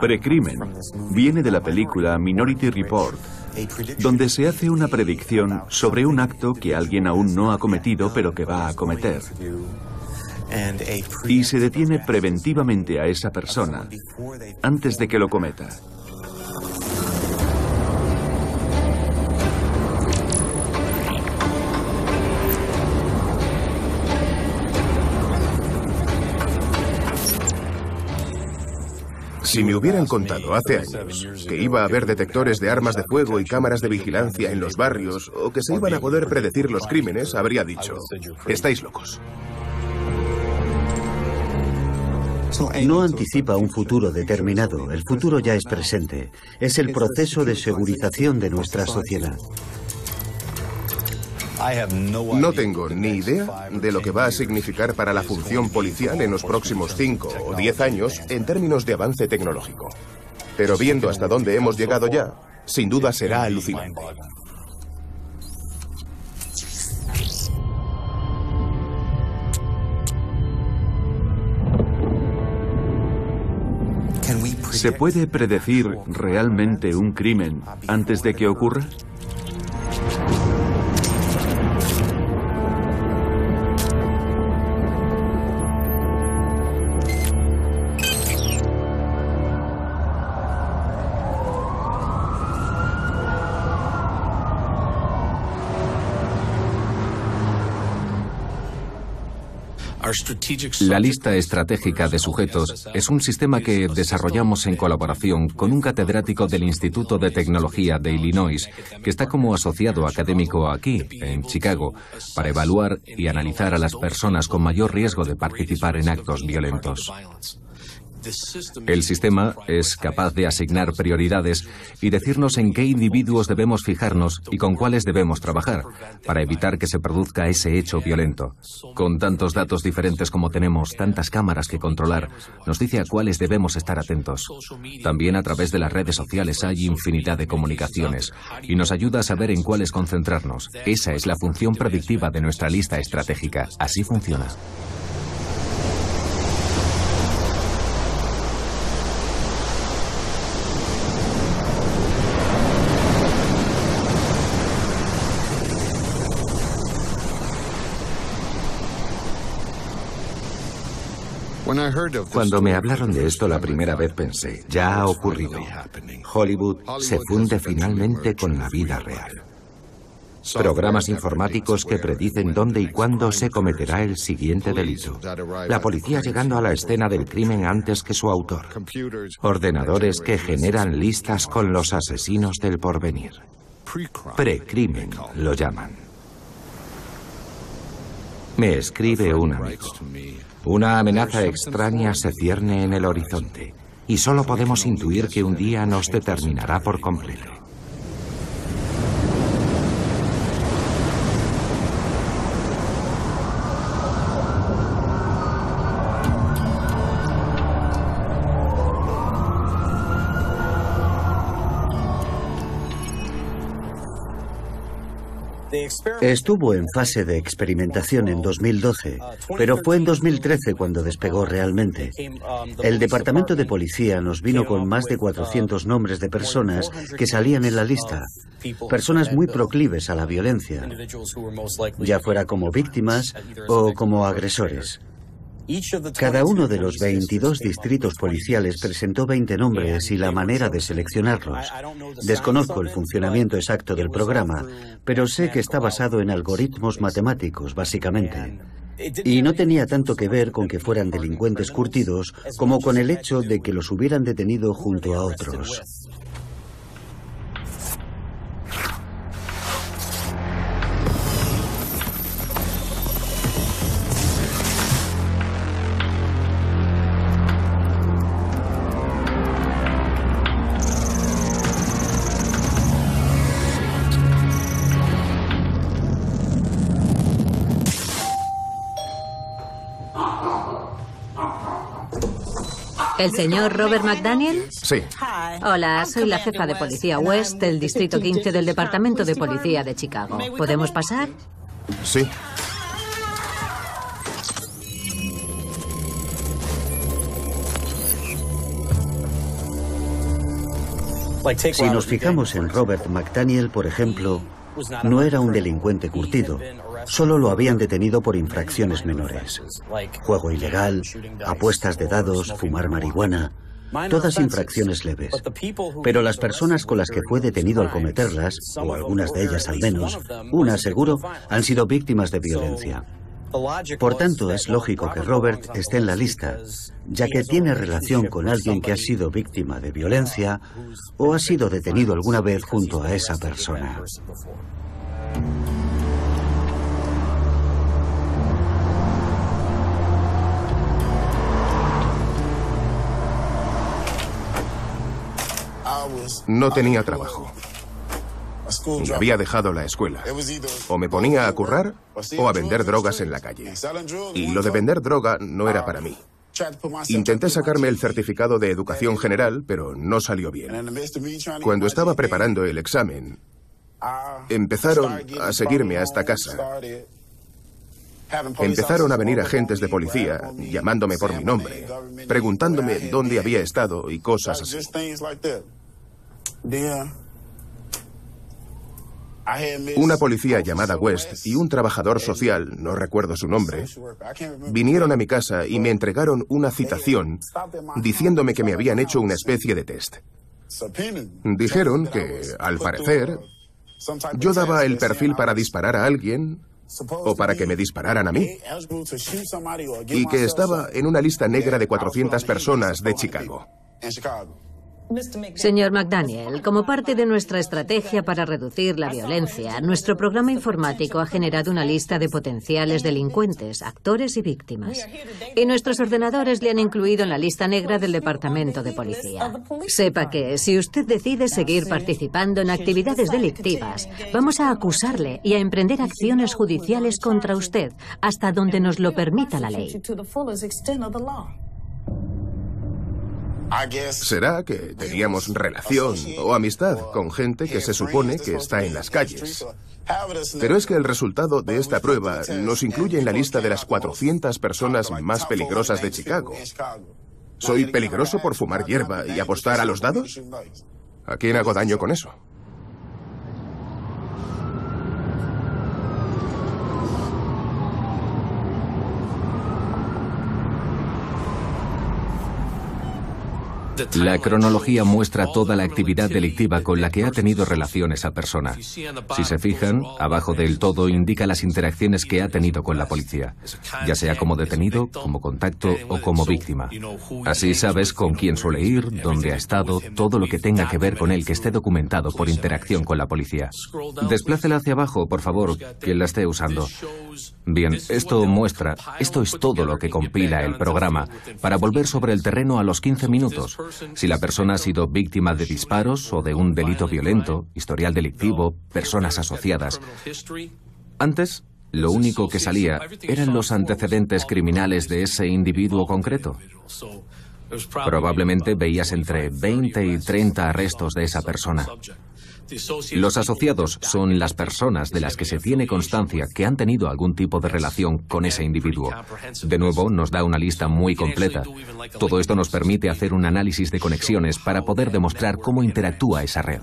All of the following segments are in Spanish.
Precrimen viene de la película Minority Report, donde se hace una predicción sobre un acto que alguien aún no ha cometido pero que va a cometer. Y se detiene preventivamente a esa persona antes de que lo cometa. Si me hubieran contado hace años que iba a haber detectores de armas de fuego y cámaras de vigilancia en los barrios o que se iban a poder predecir los crímenes, habría dicho, estáis locos. No anticipa un futuro determinado, el futuro ya es presente. Es el proceso de segurización de nuestra sociedad. No tengo ni idea de lo que va a significar para la función policial en los próximos 5 o 10 años en términos de avance tecnológico. Pero viendo hasta dónde hemos llegado ya, sin duda será alucinante. ¿Se puede predecir realmente un crimen antes de que ocurra? La lista estratégica de sujetos es un sistema que desarrollamos en colaboración con un catedrático del Instituto de Tecnología de Illinois, que está como asociado académico aquí, en Chicago, para evaluar y analizar a las personas con mayor riesgo de participar en actos violentos. El sistema es capaz de asignar prioridades y decirnos en qué individuos debemos fijarnos y con cuáles debemos trabajar para evitar que se produzca ese hecho violento. Con tantos datos diferentes como tenemos, tantas cámaras que controlar, nos dice a cuáles debemos estar atentos. También a través de las redes sociales hay infinidad de comunicaciones y nos ayuda a saber en cuáles concentrarnos. Esa es la función predictiva de nuestra lista estratégica. Así funciona. Cuando me hablaron de esto la primera vez pensé, ya ha ocurrido. Hollywood se funde finalmente con la vida real. Programas informáticos que predicen dónde y cuándo se cometerá el siguiente delito. La policía llegando a la escena del crimen antes que su autor. Ordenadores que generan listas con los asesinos del porvenir. Precrimen lo llaman. Me escribe un amigo. Una amenaza extraña se cierne en el horizonte y solo podemos intuir que un día nos determinará por completo. Estuvo en fase de experimentación en 2012, pero fue en 2013 cuando despegó realmente. El Departamento de Policía nos vino con más de 400 nombres de personas que salían en la lista, personas muy proclives a la violencia, ya fuera como víctimas o como agresores. Cada uno de los 22 distritos policiales presentó 20 nombres y la manera de seleccionarlos. Desconozco el funcionamiento exacto del programa, pero sé que está basado en algoritmos matemáticos, básicamente. Y no tenía tanto que ver con que fueran delincuentes curtidos como con el hecho de que los hubieran detenido junto a otros. ¿El señor Robert McDaniel? Sí. Hola, soy la jefa de policía West del Distrito 15 del Departamento de Policía de Chicago. ¿Podemos pasar? Sí. Si nos fijamos en Robert McDaniel, por ejemplo, no era un delincuente curtido, solo lo habían detenido por infracciones menores. Juego ilegal, apuestas de dados, fumar marihuana, todas infracciones leves. Pero las personas con las que fue detenido al cometerlas, o algunas de ellas al menos, una seguro, han sido víctimas de violencia. Por tanto, es lógico que Robert esté en la lista, ya que tiene relación con alguien que ha sido víctima de violencia o ha sido detenido alguna vez junto a esa persona. No tenía trabajo. Había dejado la escuela. O me ponía a currar o a vender drogas en la calle. Y lo de vender droga no era para mí. Intenté sacarme el certificado de educación general, pero no salió bien. Cuando estaba preparando el examen, empezaron a seguirme hasta casa. Empezaron a venir agentes de policía llamándome por mi nombre, preguntándome dónde había estado y cosas así. Una policía llamada West y un trabajador social, no recuerdo su nombre, vinieron a mi casa y me entregaron una citación diciéndome que me habían hecho una especie de test. Dijeron que, al parecer, yo daba el perfil para disparar a alguien o para que me dispararan a mí, y que estaba en una lista negra de 400 personas de Chicago. Señor McDaniel, como parte de nuestra estrategia para reducir la violencia, nuestro programa informático ha generado una lista de potenciales delincuentes, actores y víctimas. Y nuestros ordenadores le han incluido en la lista negra del Departamento de Policía. Sepa que si usted decide seguir participando en actividades delictivas, vamos a acusarle y a emprender acciones judiciales contra usted hasta donde nos lo permita la ley. Será que teníamos relación o amistad con gente que se supone que está en las calles. Pero es que el resultado de esta prueba nos incluye en la lista de las 400 personas más peligrosas de Chicago. ¿Soy peligroso por fumar hierba y apostar a los dados? ¿A quién hago daño con eso? La cronología muestra toda la actividad delictiva con la que ha tenido relación esa persona. Si se fijan, abajo del todo indica las interacciones que ha tenido con la policía, ya sea como detenido, como contacto o como víctima. Así sabes con quién suele ir, dónde ha estado, todo lo que tenga que ver con él que esté documentado por interacción con la policía. Desplácela hacia abajo, por favor, quien la esté usando. Bien, esto muestra, esto es todo lo que compila el programa para volver sobre el terreno a los 15 minutos si la persona ha sido víctima de disparos o de un delito violento, historial delictivo, personas asociadas. Antes, lo único que salía eran los antecedentes criminales de ese individuo concreto. Probablemente veías entre 20 y 30 arrestos de esa persona. Los asociados son las personas de las que se tiene constancia que han tenido algún tipo de relación con ese individuo. De nuevo, nos da una lista muy completa. Todo esto nos permite hacer un análisis de conexiones para poder demostrar cómo interactúa esa red.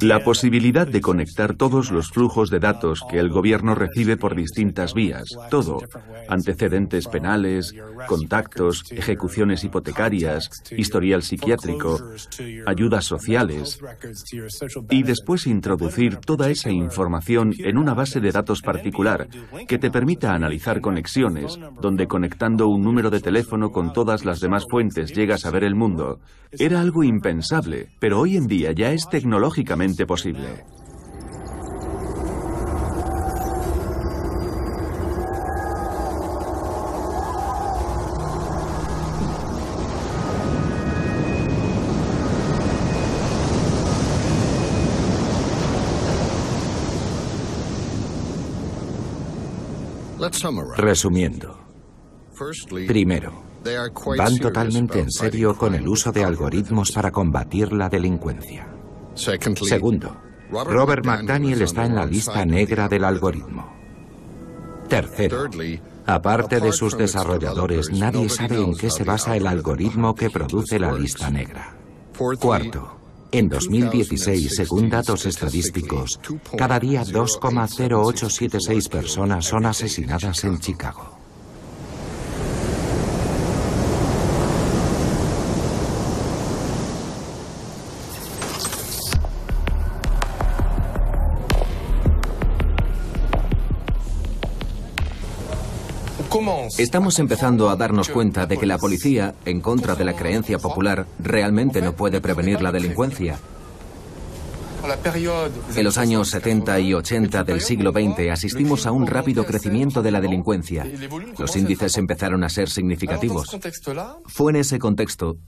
La posibilidad de conectar todos los flujos de datos que el gobierno recibe por distintas vías, todo, antecedentes penales, contactos, ejecuciones hipotecarias, historial psiquiátrico, ayudas sociales, y después introducir toda esa información en una base de datos particular que te permita analizar conexiones, donde conectando un número de teléfono con todas las demás fuentes llegas a ver el mundo, era algo impensable, pero hoy en día ya es tecnológico lógicamente posible. Resumiendo, primero, van totalmente en serio con el uso de algoritmos para combatir la delincuencia. Segundo, Robert McDaniel está en la lista negra del algoritmo. Tercero, aparte de sus desarrolladores, nadie sabe en qué se basa el algoritmo que produce la lista negra. Cuarto, en 2016, según datos estadísticos, cada día 2,0876 personas son asesinadas en Chicago. Estamos empezando a darnos cuenta de que la policía, en contra de la creencia popular, realmente no puede prevenir la delincuencia. En los años 70 y 80 del siglo XX asistimos a un rápido crecimiento de la delincuencia. Los índices empezaron a ser significativos. Fue en ese contexto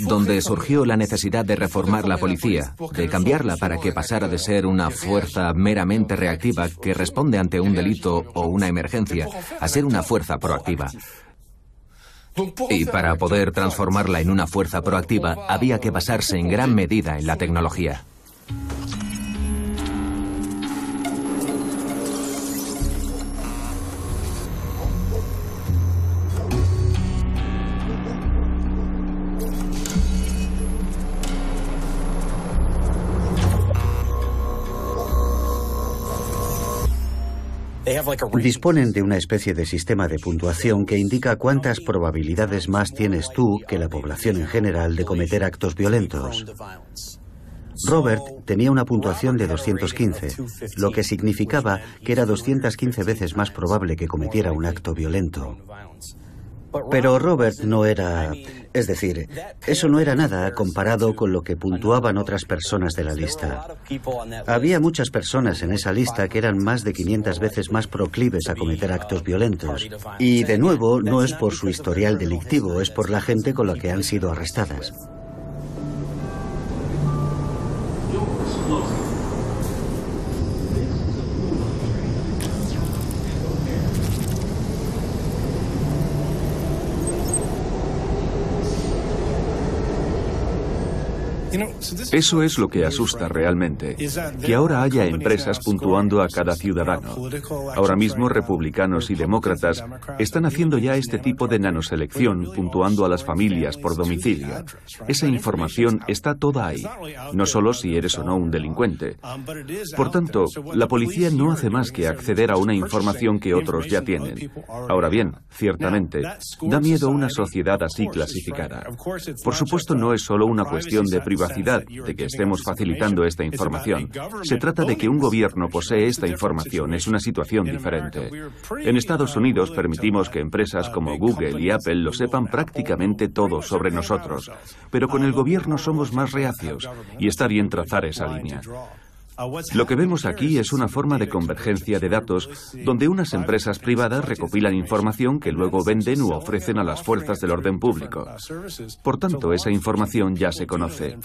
donde surgió la necesidad de reformar la policía, de cambiarla para que pasara de ser una fuerza meramente reactiva que responde ante un delito o una emergencia a ser una fuerza proactiva. Y para poder transformarla en una fuerza proactiva había que basarse en gran medida en la tecnología. Disponen de una especie de sistema de puntuación que indica cuántas probabilidades más tienes tú que la población en general de cometer actos violentos. Robert tenía una puntuación de 215, lo que significaba que era 215 veces más probable que cometiera un acto violento. Pero Robert no era... Es decir, eso no era nada comparado con lo que puntuaban otras personas de la lista. Había muchas personas en esa lista que eran más de 500 veces más proclives a cometer actos violentos. Y de nuevo, no es por su historial delictivo, es por la gente con la que han sido arrestadas. Eso es lo que asusta realmente, que ahora haya empresas puntuando a cada ciudadano. Ahora mismo republicanos y demócratas están haciendo ya este tipo de nanoselección puntuando a las familias por domicilio. Esa información está toda ahí, no solo si eres o no un delincuente. Por tanto, la policía no hace más que acceder a una información que otros ya tienen. Ahora bien, ciertamente, da miedo una sociedad así clasificada. Por supuesto, no es solo una cuestión de privacidad de que estemos facilitando esta información. Se trata de que un gobierno posee esta información. Es una situación diferente. En Estados Unidos permitimos que empresas como Google y Apple lo sepan prácticamente todo sobre nosotros. Pero con el gobierno somos más reacios y está bien trazar esa línea. Lo que vemos aquí es una forma de convergencia de datos donde unas empresas privadas recopilan información que luego venden u ofrecen a las fuerzas del orden público. Por tanto, esa información ya se conoce.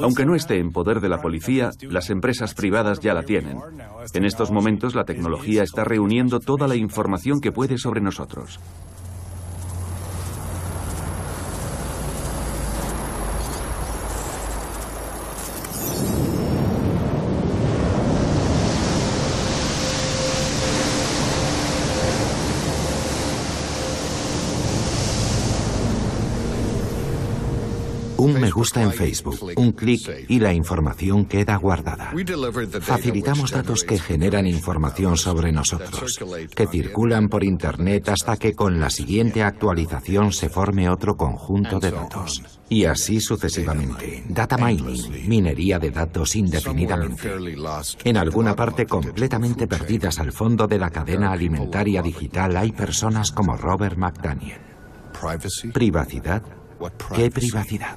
Aunque no esté en poder de la policía, las empresas privadas ya la tienen. En estos momentos la tecnología está reuniendo toda la información que puede sobre nosotros. Un me gusta en Facebook, un clic y la información queda guardada. Facilitamos datos que generan información sobre nosotros, que circulan por Internet hasta que con la siguiente actualización se forme otro conjunto de datos. Y así sucesivamente. Data mining, minería de datos indefinidamente. En alguna parte completamente perdidas al fondo de la cadena alimentaria digital hay personas como Robert McDaniel. ¿Privacidad? ¿Qué privacidad?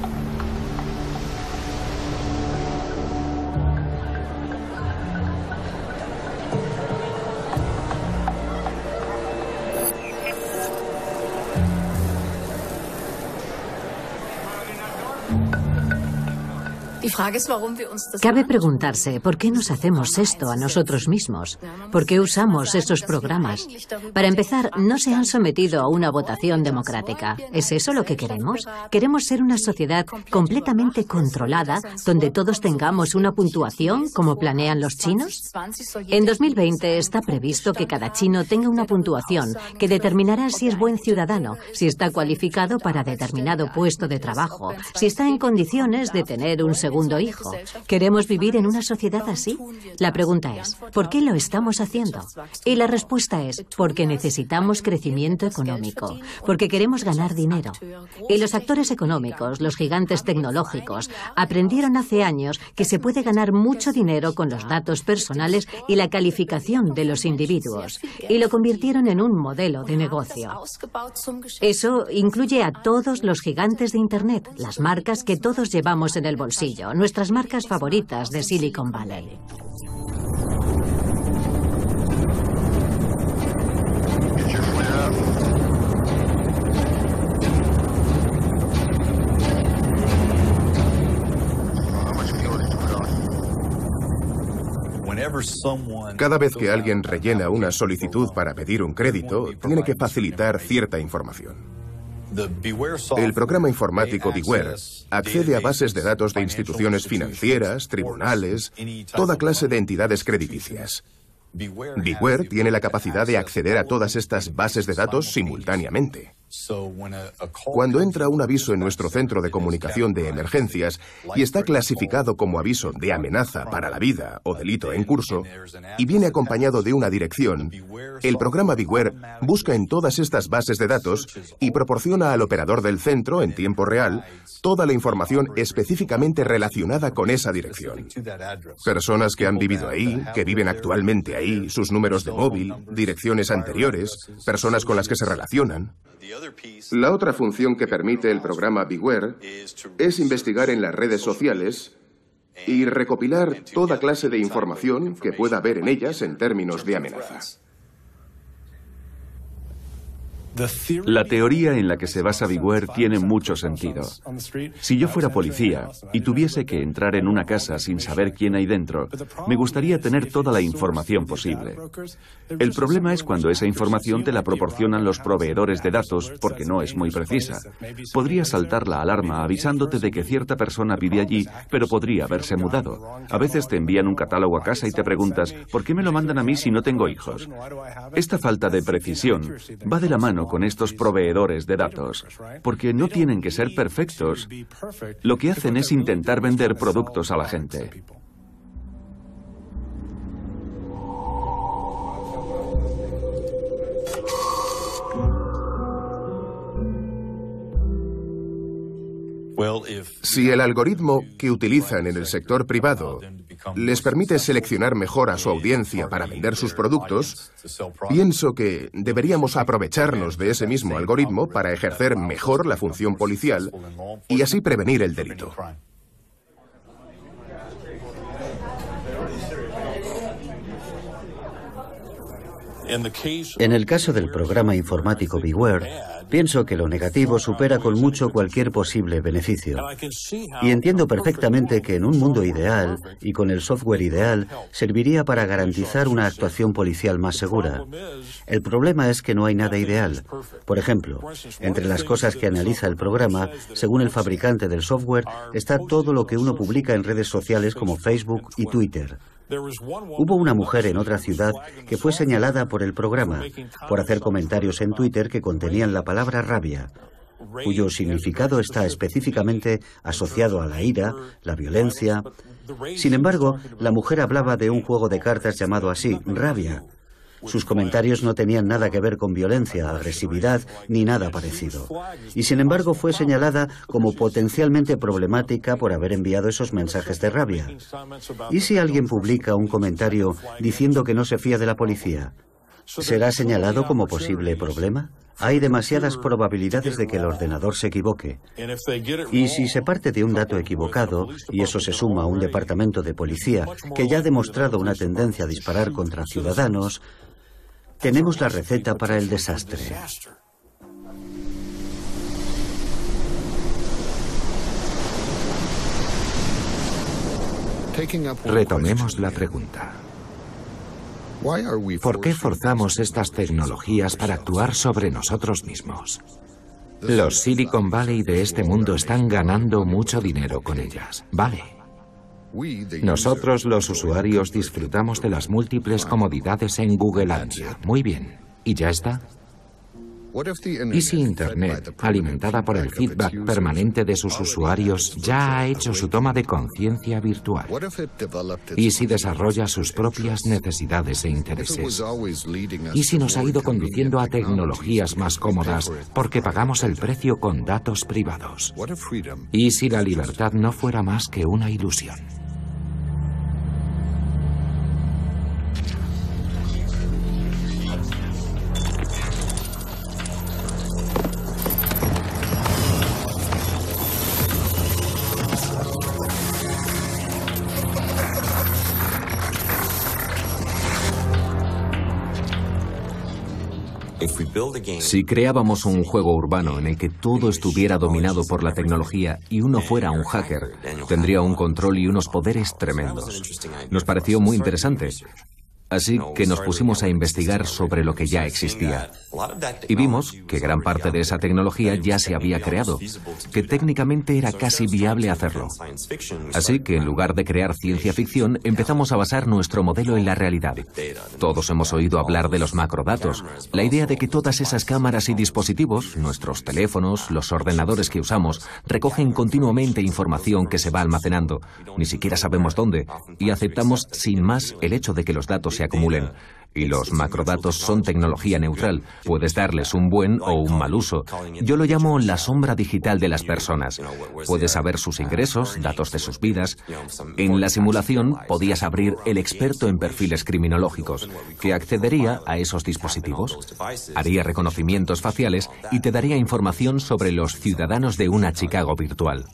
Cabe preguntarse por qué nos hacemos esto a nosotros mismos, por qué usamos esos programas. Para empezar, no se han sometido a una votación democrática. ¿Es eso lo que queremos? ¿Queremos ser una sociedad completamente controlada, donde todos tengamos una puntuación como planean los chinos? En 2020 está previsto que cada chino tenga una puntuación que determinará si es buen ciudadano, si está cualificado para determinado puesto de trabajo, si está en condiciones de tener un hijo. ¿Queremos vivir en una sociedad así? La pregunta es, ¿por qué lo estamos haciendo? Y la respuesta es, porque necesitamos crecimiento económico, porque queremos ganar dinero. Y los actores económicos, los gigantes tecnológicos, aprendieron hace años que se puede ganar mucho dinero con los datos personales y la calificación de los individuos, y lo convirtieron en un modelo de negocio. Eso incluye a todos los gigantes de Internet, las marcas que todos llevamos en el bolsillo, nuestras marcas favoritas de Silicon Valley. Cada vez que alguien rellena una solicitud para pedir un crédito, tiene que facilitar cierta información. El programa informático Beware accede a bases de datos de instituciones financieras, tribunales, toda clase de entidades crediticias. Beware tiene la capacidad de acceder a todas estas bases de datos simultáneamente. Cuando entra un aviso en nuestro centro de comunicación de emergencias y está clasificado como aviso de amenaza para la vida o delito en curso y viene acompañado de una dirección, el programa Beware busca en todas estas bases de datos y proporciona al operador del centro en tiempo real toda la información específicamente relacionada con esa dirección. Personas que han vivido ahí, que viven actualmente ahí, sus números de móvil, direcciones anteriores, personas con las que se relacionan. La otra función que permite el programa Beware es investigar en las redes sociales y recopilar toda clase de información que pueda haber en ellas en términos de amenaza. La teoría en la que se basa Beware tiene mucho sentido. Si yo fuera policía y tuviese que entrar en una casa sin saber quién hay dentro, me gustaría tener toda la información posible. El problema es cuando esa información te la proporcionan los proveedores de datos porque no es muy precisa. Podría saltar la alarma avisándote de que cierta persona vive allí, pero podría haberse mudado. A veces te envían un catálogo a casa y te preguntas, ¿por qué me lo mandan a mí si no tengo hijos? Esta falta de precisión va de la mano con estos proveedores de datos, porque no tienen que ser perfectos. Lo que hacen es intentar vender productos a la gente. Si el algoritmo que utilizan en el sector privado les permite seleccionar mejor a su audiencia para vender sus productos, pienso que deberíamos aprovecharnos de ese mismo algoritmo para ejercer mejor la función policial y así prevenir el delito. En el caso del programa informático Beware, pienso que lo negativo supera con mucho cualquier posible beneficio. Y entiendo perfectamente que en un mundo ideal y con el software ideal serviría para garantizar una actuación policial más segura. El problema es que no hay nada ideal. Por ejemplo, entre las cosas que analiza el programa, según el fabricante del software, está todo lo que uno publica en redes sociales como Facebook y Twitter. Hubo una mujer en otra ciudad que fue señalada por el programa por hacer comentarios en Twitter que contenían la palabra rabia, cuyo significado está específicamente asociado a la ira, la violencia. Sin embargo, la mujer hablaba de un juego de cartas llamado así, rabia, sus comentarios no tenían nada que ver con violencia, agresividad ni nada parecido. Y sin embargo fue señalada como potencialmente problemática por haber enviado esos mensajes de rabia. ¿Y si alguien publica un comentario diciendo que no se fía de la policía? ¿Será señalado como posible problema? Hay demasiadas probabilidades de que el ordenador se equivoque. Y si se parte de un dato equivocado, y eso se suma a un departamento de policía que ya ha demostrado una tendencia a disparar contra ciudadanos, tenemos la receta para el desastre. Retomemos la pregunta. ¿Por qué forzamos estas tecnologías para actuar sobre nosotros mismos? Los Silicon Valley de este mundo están ganando mucho dinero con ellas. Vale. Nosotros los usuarios disfrutamos de las múltiples comodidades en Google Ansia. Muy bien. ¿Y ya está? ¿Y si Internet, alimentada por el feedback permanente de sus usuarios, ya ha hecho su toma de conciencia virtual? ¿Y si desarrolla sus propias necesidades e intereses? ¿Y si nos ha ido conduciendo a tecnologías más cómodas porque pagamos el precio con datos privados? ¿Y si la libertad no fuera más que una ilusión? Si creábamos un juego urbano en el que todo estuviera dominado por la tecnología y uno fuera un hacker, tendría un control y unos poderes tremendos. Nos pareció muy interesante. Así que nos pusimos a investigar sobre lo que ya existía. Y vimos que gran parte de esa tecnología ya se había creado, que técnicamente era casi viable hacerlo. Así que en lugar de crear ciencia ficción, empezamos a basar nuestro modelo en la realidad. Todos hemos oído hablar de los macrodatos, la idea de que todas esas cámaras y dispositivos, nuestros teléfonos, los ordenadores que usamos, recogen continuamente información que se va almacenando. Ni siquiera sabemos dónde, y aceptamos sin más el hecho de que los datos se acumulen. Y los macrodatos son tecnología neutral. Puedes darles un buen o un mal uso. Yo lo llamo la sombra digital de las personas. Puedes saber sus ingresos, datos de sus vidas. En la simulación podías abrir el experto en perfiles criminológicos, que accedería a esos dispositivos, haría reconocimientos faciales y te daría información sobre los ciudadanos de una Chicago virtual.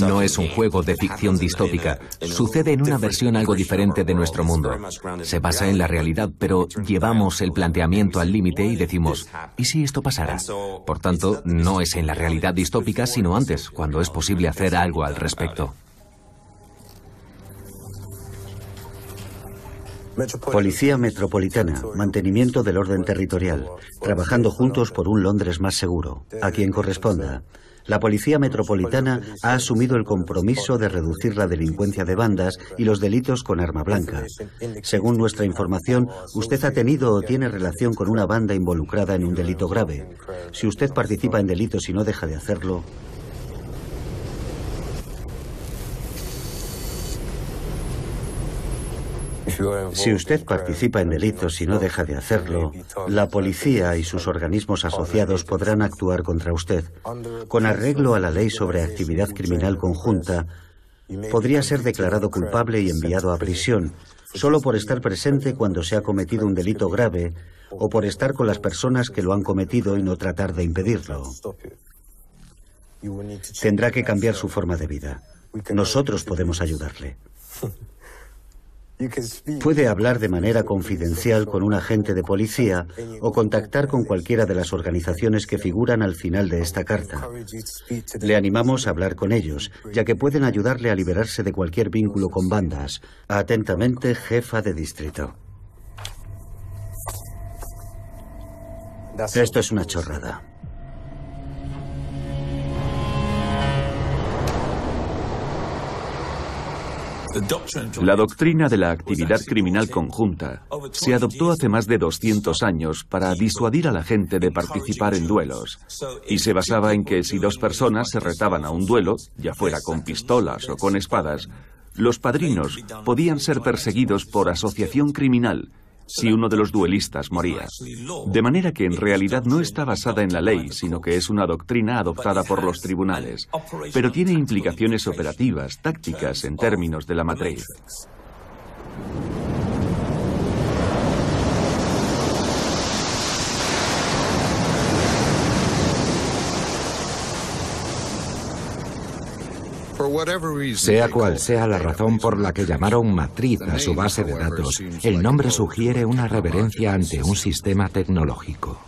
No es un juego de ficción distópica. Sucede en una versión algo diferente de nuestro mundo. Se basa en la realidad, pero llevamos el planteamiento al límite y decimos, ¿y si esto pasara? Por tanto, no es en la realidad distópica, sino antes, cuando es posible hacer algo al respecto. Policía Metropolitana, mantenimiento del orden territorial, trabajando juntos por un Londres más seguro, a quien corresponda. La Policía Metropolitana ha asumido el compromiso de reducir la delincuencia de bandas y los delitos con arma blanca. Según nuestra información, usted ha tenido o tiene relación con una banda involucrada en un delito grave. Si usted participa en delitos y no deja de hacerlo, Si usted participa en delitos y no deja de hacerlo, la policía y sus organismos asociados podrán actuar contra usted. Con arreglo a la ley sobre actividad criminal conjunta, podría ser declarado culpable y enviado a prisión, solo por estar presente cuando se ha cometido un delito grave o por estar con las personas que lo han cometido y no tratar de impedirlo. Tendrá que cambiar su forma de vida. Nosotros podemos ayudarle. Puede hablar de manera confidencial con un agente de policía o contactar con cualquiera de las organizaciones que figuran al final de esta carta. Le animamos a hablar con ellos, ya que pueden ayudarle a liberarse de cualquier vínculo con bandas. Atentamente, jefa de distrito. Esto es una chorrada. La doctrina de la actividad criminal conjunta se adoptó hace más de 200 años para disuadir a la gente de participar en duelos y se basaba en que si dos personas se retaban a un duelo, ya fuera con pistolas o con espadas, los padrinos podían ser perseguidos por asociación criminal si uno de los duelistas moría. De manera que en realidad no está basada en la ley, sino que es una doctrina adoptada por los tribunales, pero tiene implicaciones operativas, tácticas en términos de la matriz. Sea cual sea la razón por la que llamaron matriz a su base de datos, el nombre sugiere una reverencia ante un sistema tecnológico.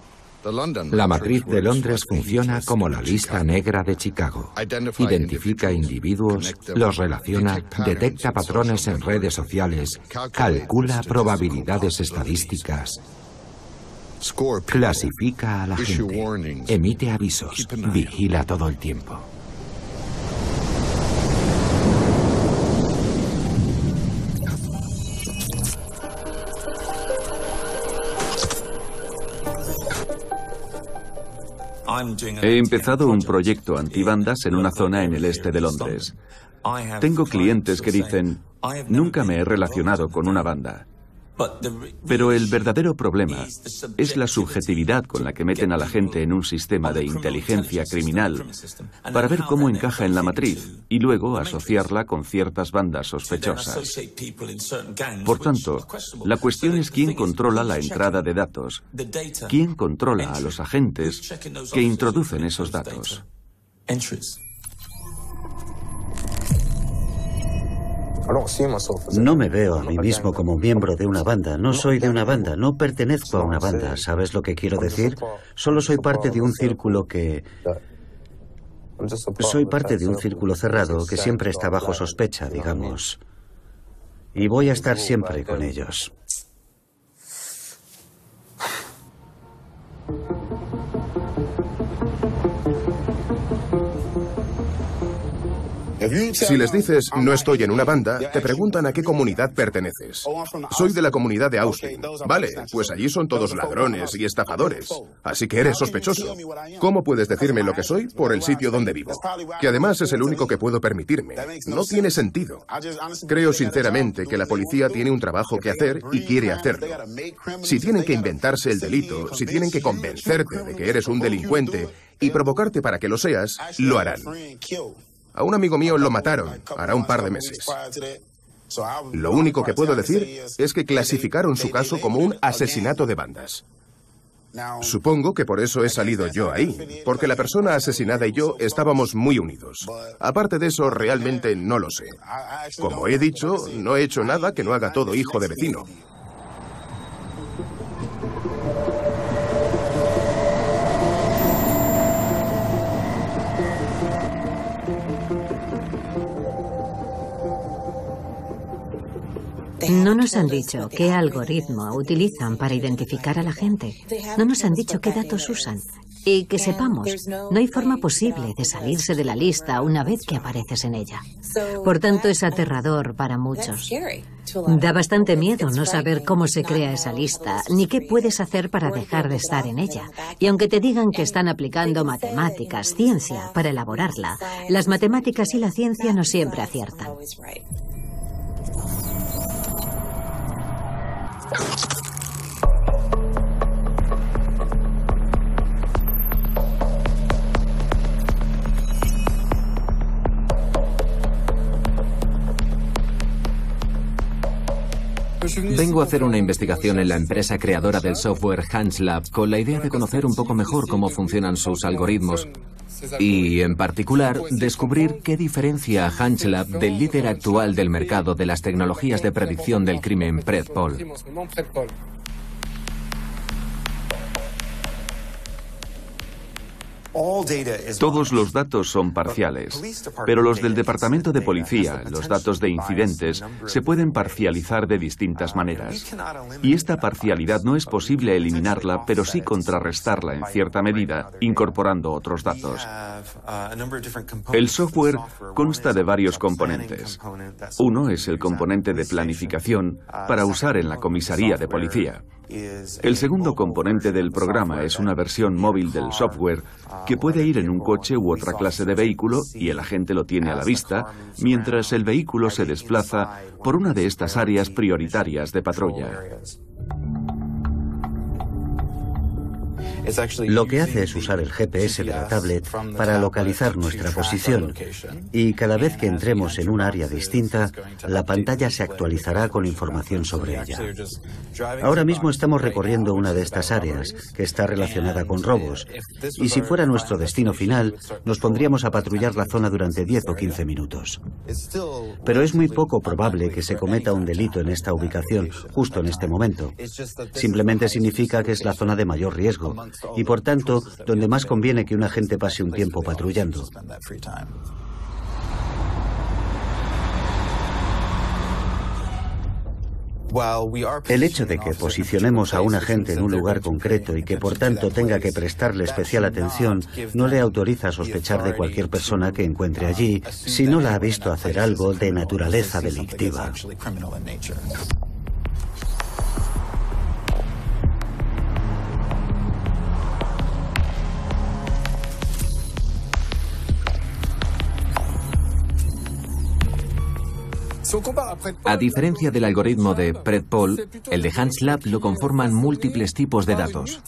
La matriz de Londres funciona como la lista negra de Chicago. Identifica individuos, los relaciona, detecta patrones en redes sociales, calcula probabilidades estadísticas, clasifica a la gente, emite avisos, vigila todo el tiempo. He empezado un proyecto antibandas en una zona en el este de Londres. Tengo clientes que dicen, nunca me he relacionado con una banda. Pero el verdadero problema es la subjetividad con la que meten a la gente en un sistema de inteligencia criminal para ver cómo encaja en la matriz y luego asociarla con ciertas bandas sospechosas. Por tanto, la cuestión es quién controla la entrada de datos, quién controla a los agentes que introducen esos datos. No me veo a mí mismo como miembro de una banda, no soy de una banda, no pertenezco a una banda, ¿sabes lo que quiero decir? Solo soy parte de un círculo que... Soy parte de un círculo cerrado que siempre está bajo sospecha, digamos. Y voy a estar siempre con ellos. Si les dices no estoy en una banda, te preguntan a qué comunidad perteneces. Soy de la comunidad de Austin. Vale, pues allí son todos ladrones y estafadores. Así que eres sospechoso. ¿Cómo puedes decirme lo que soy por el sitio donde vivo? Que además es el único que puedo permitirme. No tiene sentido. Creo sinceramente que la policía tiene un trabajo que hacer y quiere hacerlo. Si tienen que inventarse el delito, si tienen que convencerte de que eres un delincuente y provocarte para que lo seas, lo harán. A un amigo mío lo mataron hará un par de meses. Lo único que puedo decir es que clasificaron su caso como un asesinato de bandas. Supongo que por eso he salido yo ahí, porque la persona asesinada y yo estábamos muy unidos. Aparte de eso, realmente no lo sé. Como he dicho, no he hecho nada que no haga todo hijo de vecino. No nos han dicho qué algoritmo utilizan para identificar a la gente. No nos han dicho qué datos usan. Y que sepamos, no hay forma posible de salirse de la lista una vez que apareces en ella. Por tanto, es aterrador para muchos. Da bastante miedo no saber cómo se crea esa lista, ni qué puedes hacer para dejar de estar en ella. Y aunque te digan que están aplicando matemáticas, ciencia, para elaborarla, las matemáticas y la ciencia no siempre aciertan. Vengo a hacer una investigación en la empresa creadora del software HandsLab con la idea de conocer un poco mejor cómo funcionan sus algoritmos y, en particular, descubrir qué diferencia a del líder actual del mercado de las tecnologías de predicción del crimen, Predpol. Todos los datos son parciales, pero los del Departamento de Policía, los datos de incidentes, se pueden parcializar de distintas maneras. Y esta parcialidad no es posible eliminarla, pero sí contrarrestarla en cierta medida, incorporando otros datos. El software consta de varios componentes. Uno es el componente de planificación para usar en la comisaría de policía. El segundo componente del programa es una versión móvil del software que puede ir en un coche u otra clase de vehículo y el agente lo tiene a la vista mientras el vehículo se desplaza por una de estas áreas prioritarias de patrulla. Lo que hace es usar el GPS de la tablet para localizar nuestra posición. y cada vez que entremos en un área distinta, la pantalla se actualizará con información sobre ella. Ahora mismo estamos recorriendo una de estas áreas que está relacionada con robos. y si fuera nuestro destino final, nos pondríamos a patrullar la zona durante 10 o 15 minutos. Pero es muy poco probable que se cometa un delito en esta ubicación justo en este momento. Simplemente significa que es la zona de mayor riesgo y por tanto donde más conviene que un agente pase un tiempo patrullando. El hecho de que posicionemos a un agente en un lugar concreto y que por tanto tenga que prestarle especial atención no le autoriza a sospechar de cualquier persona que encuentre allí si no la ha visto hacer algo de naturaleza delictiva. A diferencia del algoritmo de Predpol, el de HandsLab lo conforman múltiples tipos de datos,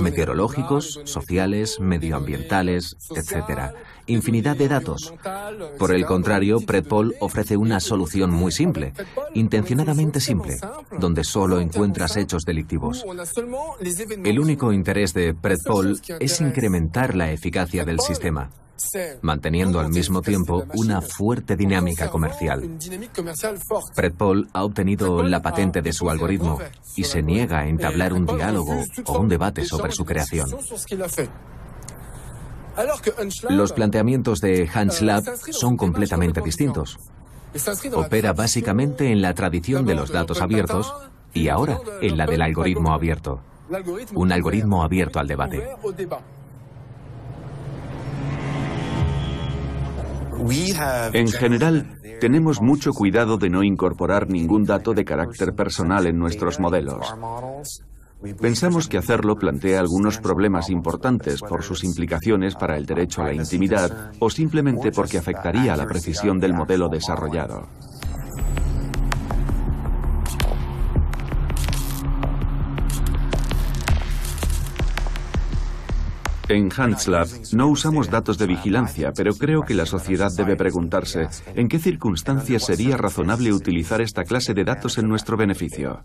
meteorológicos, sociales, medioambientales, etc. Infinidad de datos. Por el contrario, Predpol ofrece una solución muy simple, intencionadamente simple, donde solo encuentras hechos delictivos. El único interés de Predpol es incrementar la eficacia del sistema manteniendo al mismo tiempo una fuerte dinámica comercial. Predpol ha obtenido la patente de su algoritmo y se niega a entablar un diálogo o un debate sobre su creación. Los planteamientos de Hans Lab son completamente distintos. Opera básicamente en la tradición de los datos abiertos y ahora en la del algoritmo abierto. Un algoritmo abierto al debate. En general, tenemos mucho cuidado de no incorporar ningún dato de carácter personal en nuestros modelos. Pensamos que hacerlo plantea algunos problemas importantes por sus implicaciones para el derecho a la intimidad o simplemente porque afectaría a la precisión del modelo desarrollado. En HandsLab no usamos datos de vigilancia, pero creo que la sociedad debe preguntarse en qué circunstancias sería razonable utilizar esta clase de datos en nuestro beneficio.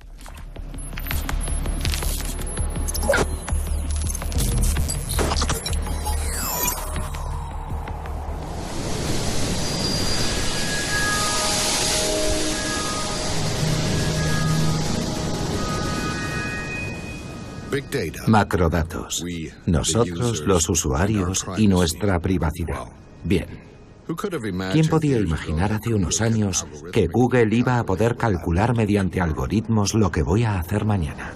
Macrodatos. Nosotros, los usuarios y nuestra privacidad. Bien. ¿Quién podía imaginar hace unos años que Google iba a poder calcular mediante algoritmos lo que voy a hacer mañana?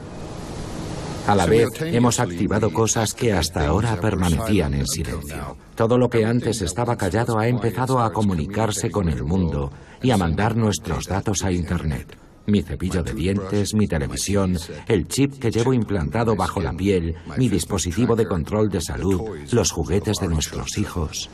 A la vez, hemos activado cosas que hasta ahora permanecían en silencio. Todo lo que antes estaba callado ha empezado a comunicarse con el mundo y a mandar nuestros datos a Internet mi cepillo de dientes, mi televisión, el chip que llevo implantado bajo la piel, mi dispositivo de control de salud, los juguetes de nuestros hijos.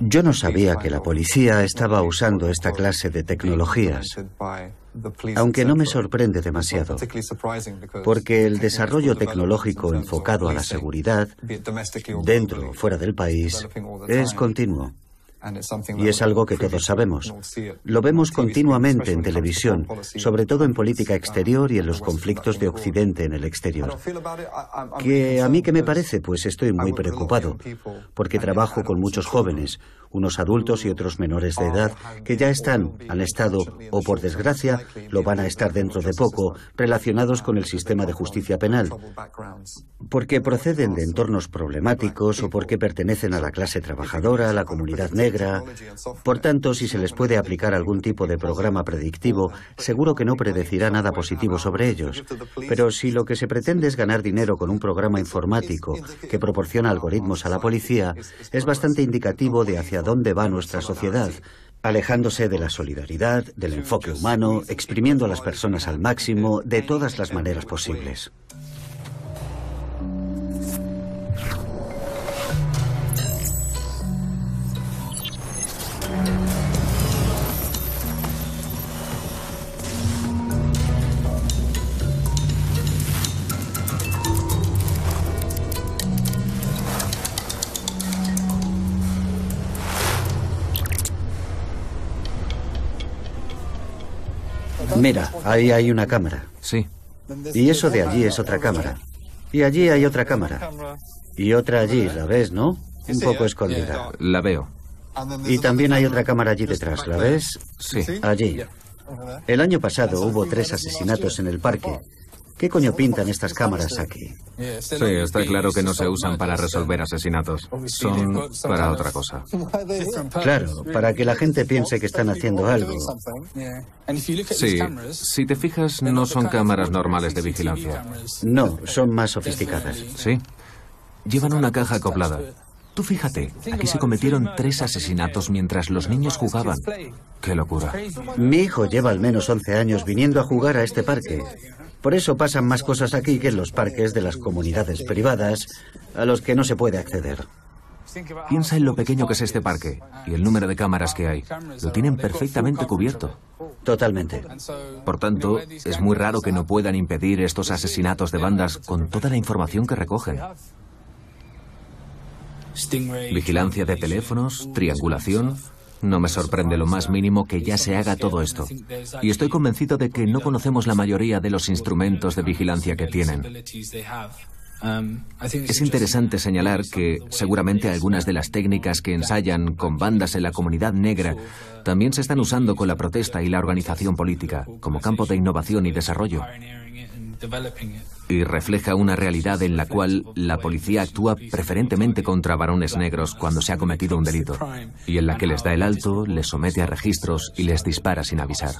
Yo no sabía que la policía estaba usando esta clase de tecnologías, aunque no me sorprende demasiado, porque el desarrollo tecnológico enfocado a la seguridad, dentro o fuera del país, es continuo. Y es algo que todos sabemos. Lo vemos continuamente en televisión, sobre todo en política exterior y en los conflictos de Occidente en el exterior. Que a mí que me parece, pues estoy muy preocupado, porque trabajo con muchos jóvenes, unos adultos y otros menores de edad, que ya están, han estado, o por desgracia, lo van a estar dentro de poco, relacionados con el sistema de justicia penal, porque proceden de entornos problemáticos o porque pertenecen a la clase trabajadora, a la comunidad negra, Por tanto, si se les puede aplicar algún tipo de programa predictivo, seguro que no predecirá nada positivo sobre ellos. Pero si lo que se pretende es ganar dinero con un programa informático que proporciona algoritmos a la policía, es bastante indicativo de hacia dónde va nuestra sociedad, alejándose de la solidaridad, del enfoque humano, exprimiendo a las personas al máximo, de todas las maneras posibles. Mira, ahí hay una cámara. Sí. Y eso de allí es otra cámara. Y allí hay otra cámara. Y otra allí, ¿la ves, no? Un poco escondida. La veo. Y también hay otra cámara allí detrás, ¿la ves? Sí. Allí. El año pasado hubo tres asesinatos en el parque. ¿Qué coño pintan estas cámaras aquí? Sí, está claro que no se usan para resolver asesinatos. Son para otra cosa. Claro, para que la gente piense que están haciendo algo. Sí, si te fijas, no son cámaras normales de vigilancia. No, son más sofisticadas. Sí. Llevan una caja acoplada. Tú fíjate, aquí se cometieron tres asesinatos mientras los niños jugaban. ¡Qué locura! Mi hijo lleva al menos 11 años viniendo a jugar a este parque. Por eso pasan más cosas aquí que en los parques de las comunidades privadas a los que no se puede acceder. Piensa en lo pequeño que es este parque y el número de cámaras que hay. Lo tienen perfectamente cubierto. Totalmente. Por tanto, es muy raro que no puedan impedir estos asesinatos de bandas con toda la información que recogen. Vigilancia de teléfonos, triangulación. No me sorprende lo más mínimo que ya se haga todo esto. Y estoy convencido de que no conocemos la mayoría de los instrumentos de vigilancia que tienen. Es interesante señalar que seguramente algunas de las técnicas que ensayan con bandas en la comunidad negra también se están usando con la protesta y la organización política como campo de innovación y desarrollo. Y refleja una realidad en la cual la policía actúa preferentemente contra varones negros cuando se ha cometido un delito, y en la que les da el alto, les somete a registros y les dispara sin avisar.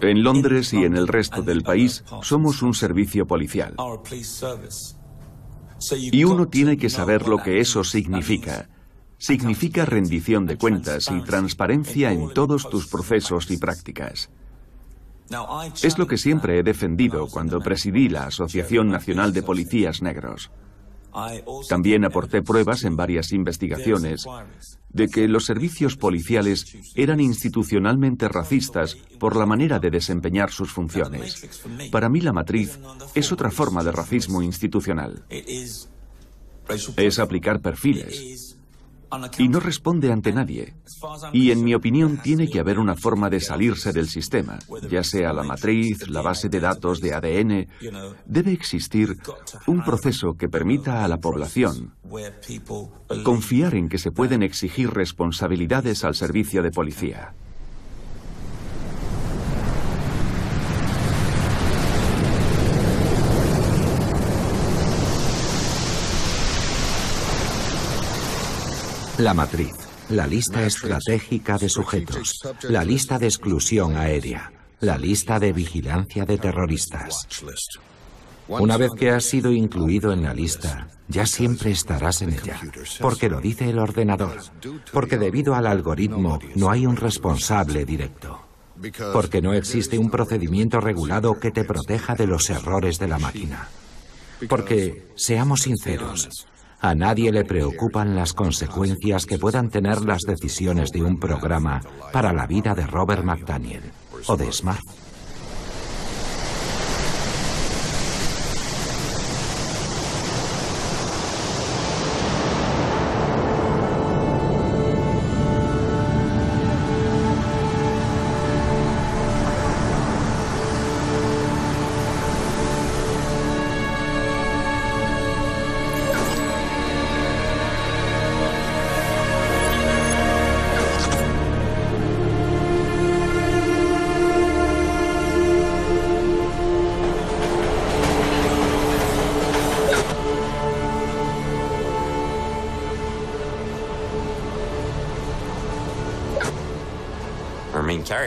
En Londres y en el resto del país somos un servicio policial. Y uno tiene que saber lo que eso significa. Significa rendición de cuentas y transparencia en todos tus procesos y prácticas. Es lo que siempre he defendido cuando presidí la Asociación Nacional de Policías Negros. También aporté pruebas en varias investigaciones de que los servicios policiales eran institucionalmente racistas por la manera de desempeñar sus funciones. Para mí la matriz es otra forma de racismo institucional. Es aplicar perfiles, y no responde ante nadie. Y en mi opinión tiene que haber una forma de salirse del sistema, ya sea la matriz, la base de datos de ADN. Debe existir un proceso que permita a la población confiar en que se pueden exigir responsabilidades al servicio de policía. La matriz, la lista estratégica de sujetos, la lista de exclusión aérea, la lista de vigilancia de terroristas. Una vez que has sido incluido en la lista, ya siempre estarás en ella, porque lo dice el ordenador, porque debido al algoritmo no hay un responsable directo, porque no existe un procedimiento regulado que te proteja de los errores de la máquina. Porque, seamos sinceros, a nadie le preocupan las consecuencias que puedan tener las decisiones de un programa para la vida de Robert McDaniel o de Smart.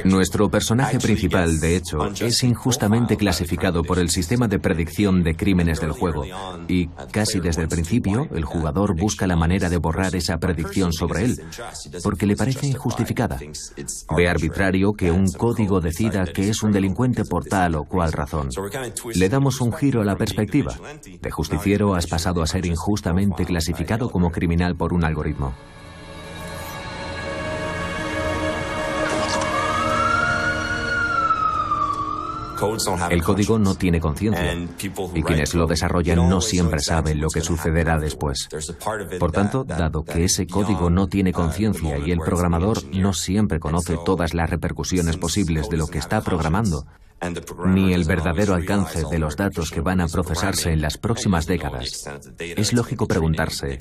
Nuestro personaje principal, de hecho, es injustamente clasificado por el sistema de predicción de crímenes del juego y casi desde el principio el jugador busca la manera de borrar esa predicción sobre él porque le parece injustificada. Ve arbitrario que un código decida que es un delincuente por tal o cual razón. Le damos un giro a la perspectiva. De justiciero has pasado a ser injustamente clasificado como criminal por un algoritmo. El código no tiene conciencia. Y quienes lo desarrollan no siempre saben lo que sucederá después. Por tanto, dado que ese código no tiene conciencia y el programador no siempre conoce todas las repercusiones posibles de lo que está programando, ni el verdadero alcance de los datos que van a procesarse en las próximas décadas, es lógico preguntarse,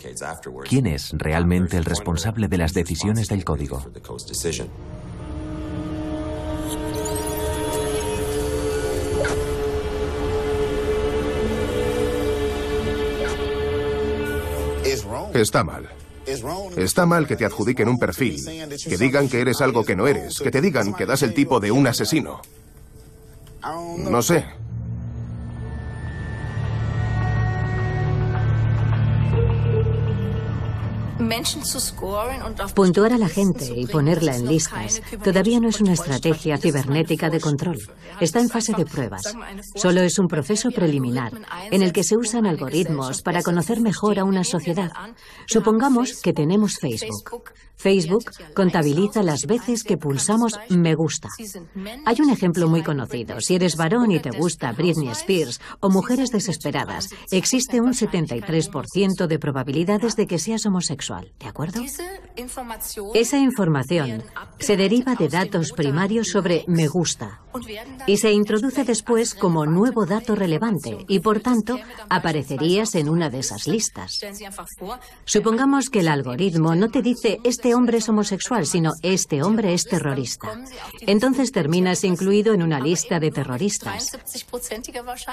¿quién es realmente el responsable de las decisiones del código? Está mal. Está mal que te adjudiquen un perfil, que digan que eres algo que no eres, que te digan que das el tipo de un asesino. No sé. Puntuar a la gente y ponerla en listas todavía no es una estrategia cibernética de control. Está en fase de pruebas. Solo es un proceso preliminar en el que se usan algoritmos para conocer mejor a una sociedad. Supongamos que tenemos Facebook. Facebook contabiliza las veces que pulsamos me gusta. Hay un ejemplo muy conocido. Si eres varón y te gusta Britney Spears o mujeres desesperadas, existe un 73% de probabilidades de que seas homosexual. ¿De acuerdo? Esa información se deriva de datos primarios sobre me gusta y se introduce después como nuevo dato relevante y por tanto aparecerías en una de esas listas. Supongamos que el algoritmo no te dice este hombre es homosexual, sino este hombre es terrorista. Entonces terminas incluido en una lista de terroristas.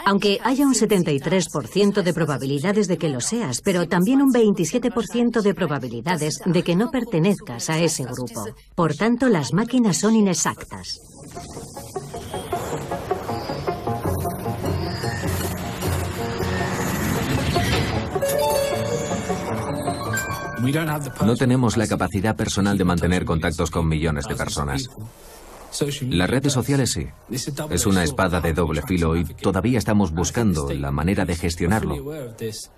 Aunque haya un 73% de probabilidades de que lo seas, pero también un 27% de probabilidades de que no pertenezcas a ese grupo. Por tanto, las máquinas son inexactas. No tenemos la capacidad personal de mantener contactos con millones de personas. Las redes sociales sí. Es una espada de doble filo y todavía estamos buscando la manera de gestionarlo.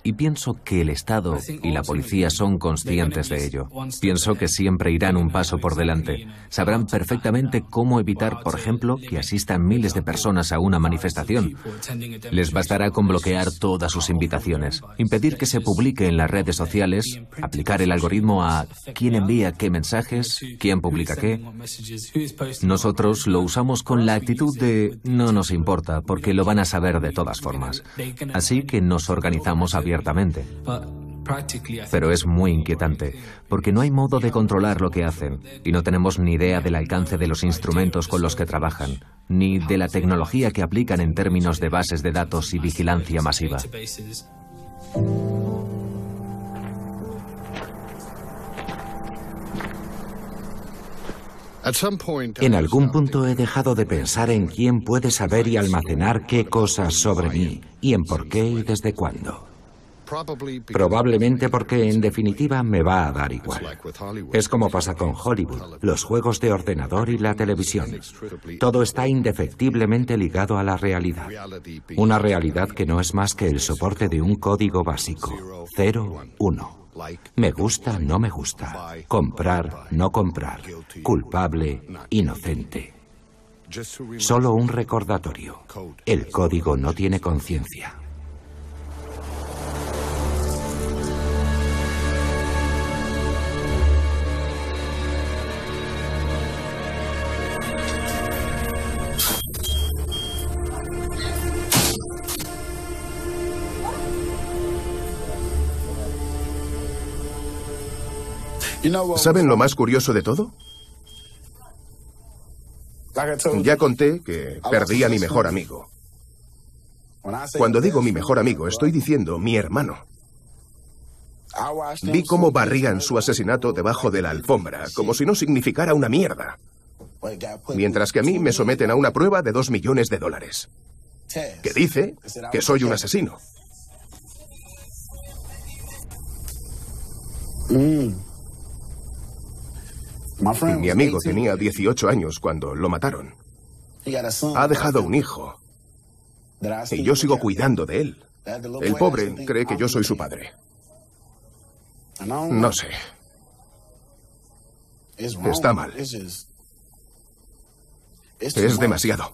Y pienso que el Estado y la policía son conscientes de ello. Pienso que siempre irán un paso por delante. Sabrán perfectamente cómo evitar, por ejemplo, que asistan miles de personas a una manifestación. Les bastará con bloquear todas sus invitaciones, impedir que se publique en las redes sociales, aplicar el algoritmo a quién envía qué mensajes, quién publica qué. Nosotros lo usamos con la actitud de no nos importa porque lo van a saber de todas formas. Así que nos organizamos abiertamente. Pero es muy inquietante, porque no hay modo de controlar lo que hacen y no tenemos ni idea del alcance de los instrumentos con los que trabajan, ni de la tecnología que aplican en términos de bases de datos y vigilancia masiva. En algún punto he dejado de pensar en quién puede saber y almacenar qué cosas sobre mí, y en por qué y desde cuándo. Probablemente porque en definitiva me va a dar igual. Es como pasa con Hollywood, los juegos de ordenador y la televisión. Todo está indefectiblemente ligado a la realidad. Una realidad que no es más que el soporte de un código básico. 0, 1. Me gusta, no me gusta. Comprar, no comprar. Culpable, inocente. Solo un recordatorio. El código no tiene conciencia. ¿Saben lo más curioso de todo? Ya conté que perdí a mi mejor amigo. Cuando digo mi mejor amigo, estoy diciendo mi hermano. Vi cómo barrían su asesinato debajo de la alfombra, como si no significara una mierda. Mientras que a mí me someten a una prueba de dos millones de dólares. Que dice que soy un asesino. Mi amigo tenía 18 años cuando lo mataron. Ha dejado un hijo. Y yo sigo cuidando de él. El pobre cree que yo soy su padre. No sé. Está mal. Es demasiado.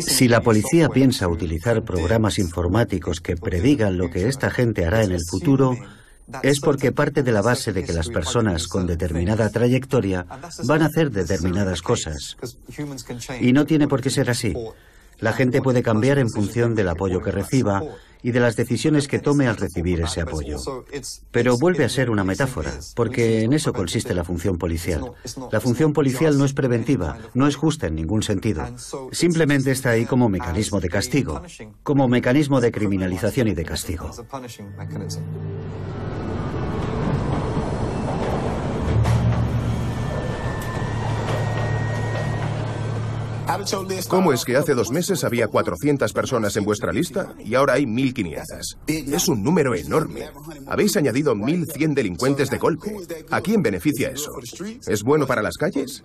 Si la policía piensa utilizar programas informáticos que predigan lo que esta gente hará en el futuro, es porque parte de la base de que las personas con determinada trayectoria van a hacer determinadas cosas. Y no tiene por qué ser así. La gente puede cambiar en función del apoyo que reciba y de las decisiones que tome al recibir ese apoyo. Pero vuelve a ser una metáfora, porque en eso consiste la función policial. La función policial no es preventiva, no es justa en ningún sentido. Simplemente está ahí como mecanismo de castigo, como mecanismo de criminalización y de castigo. ¿Cómo es que hace dos meses había 400 personas en vuestra lista y ahora hay 1.500? Es un número enorme. Habéis añadido 1.100 delincuentes de golpe. ¿A quién beneficia eso? ¿Es bueno para las calles?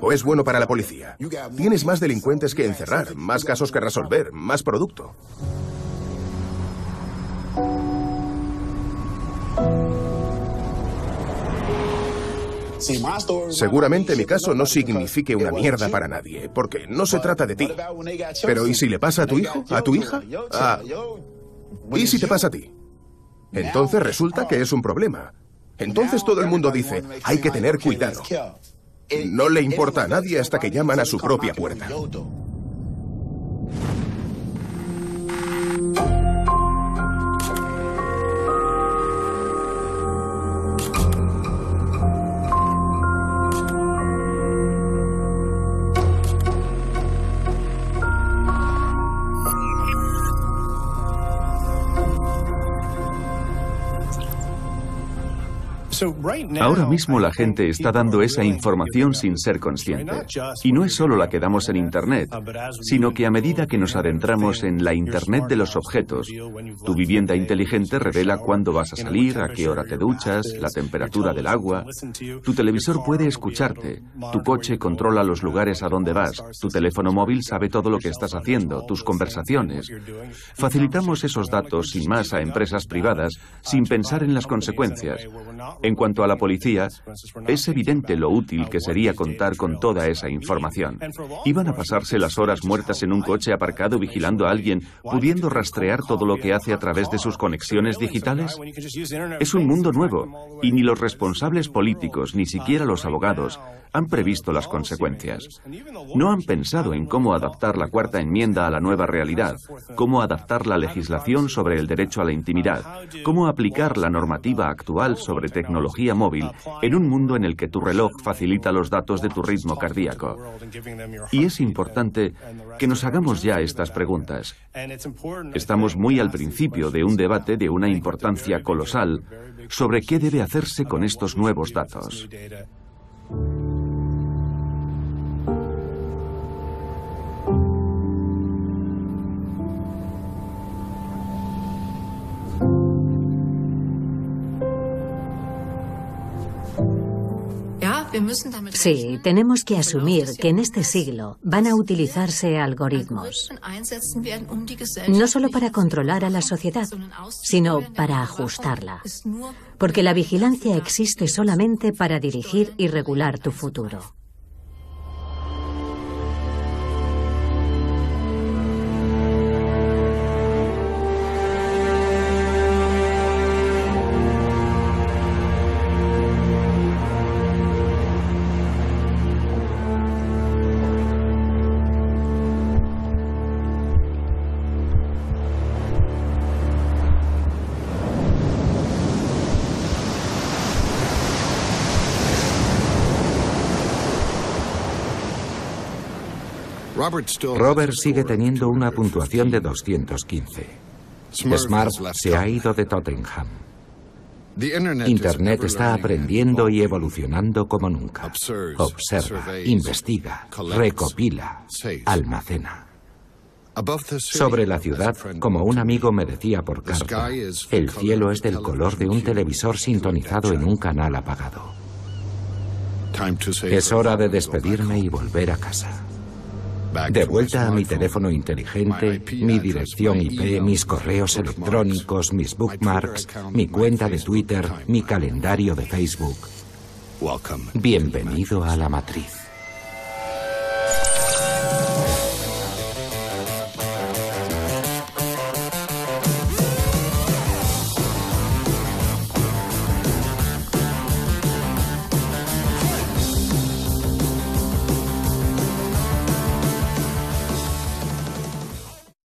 ¿O es bueno para la policía? Tienes más delincuentes que encerrar, más casos que resolver, más producto. Seguramente mi caso no signifique una mierda para nadie, porque no se trata de ti. Pero ¿y si le pasa a tu hijo? ¿A tu hija? ¿A... ¿Y si te pasa a ti? Entonces resulta que es un problema. Entonces todo el mundo dice, hay que tener cuidado. No le importa a nadie hasta que llaman a su propia puerta. Ahora mismo la gente está dando esa información sin ser consciente. Y no es solo la que damos en Internet, sino que a medida que nos adentramos en la Internet de los objetos, tu vivienda inteligente revela cuándo vas a salir, a qué hora te duchas, la temperatura del agua. Tu televisor puede escucharte, tu coche controla los lugares a donde vas, tu teléfono móvil sabe todo lo que estás haciendo, tus conversaciones. Facilitamos esos datos sin más a empresas privadas sin pensar en las consecuencias. En cuanto a la policía, es evidente lo útil que sería contar con toda esa información. Iban a pasarse las horas muertas en un coche aparcado vigilando a alguien, pudiendo rastrear todo lo que hace a través de sus conexiones digitales. Es un mundo nuevo y ni los responsables políticos, ni siquiera los abogados, han previsto las consecuencias. No han pensado en cómo adaptar la cuarta enmienda a la nueva realidad, cómo adaptar la legislación sobre el derecho a la intimidad, cómo aplicar la normativa actual sobre tecnología móvil en un mundo en el que tu reloj facilita los datos de tu ritmo cardíaco. Y es importante que nos hagamos ya estas preguntas. Estamos muy al principio de un debate de una importancia colosal sobre qué debe hacerse con estos nuevos datos. Thank you. Sí, tenemos que asumir que en este siglo van a utilizarse algoritmos, no solo para controlar a la sociedad, sino para ajustarla. Porque la vigilancia existe solamente para dirigir y regular tu futuro. Robert sigue teniendo una puntuación de 215. Smart se ha ido de Tottenham. Internet está aprendiendo y evolucionando como nunca. Observa, investiga, recopila, almacena. Sobre la ciudad, como un amigo me decía por carta, el cielo es del color de un televisor sintonizado en un canal apagado. Es hora de despedirme y volver a casa. De vuelta a mi teléfono inteligente, mi dirección IP, mis correos electrónicos, mis bookmarks, mi cuenta de Twitter, mi calendario de Facebook. Bienvenido a la matriz.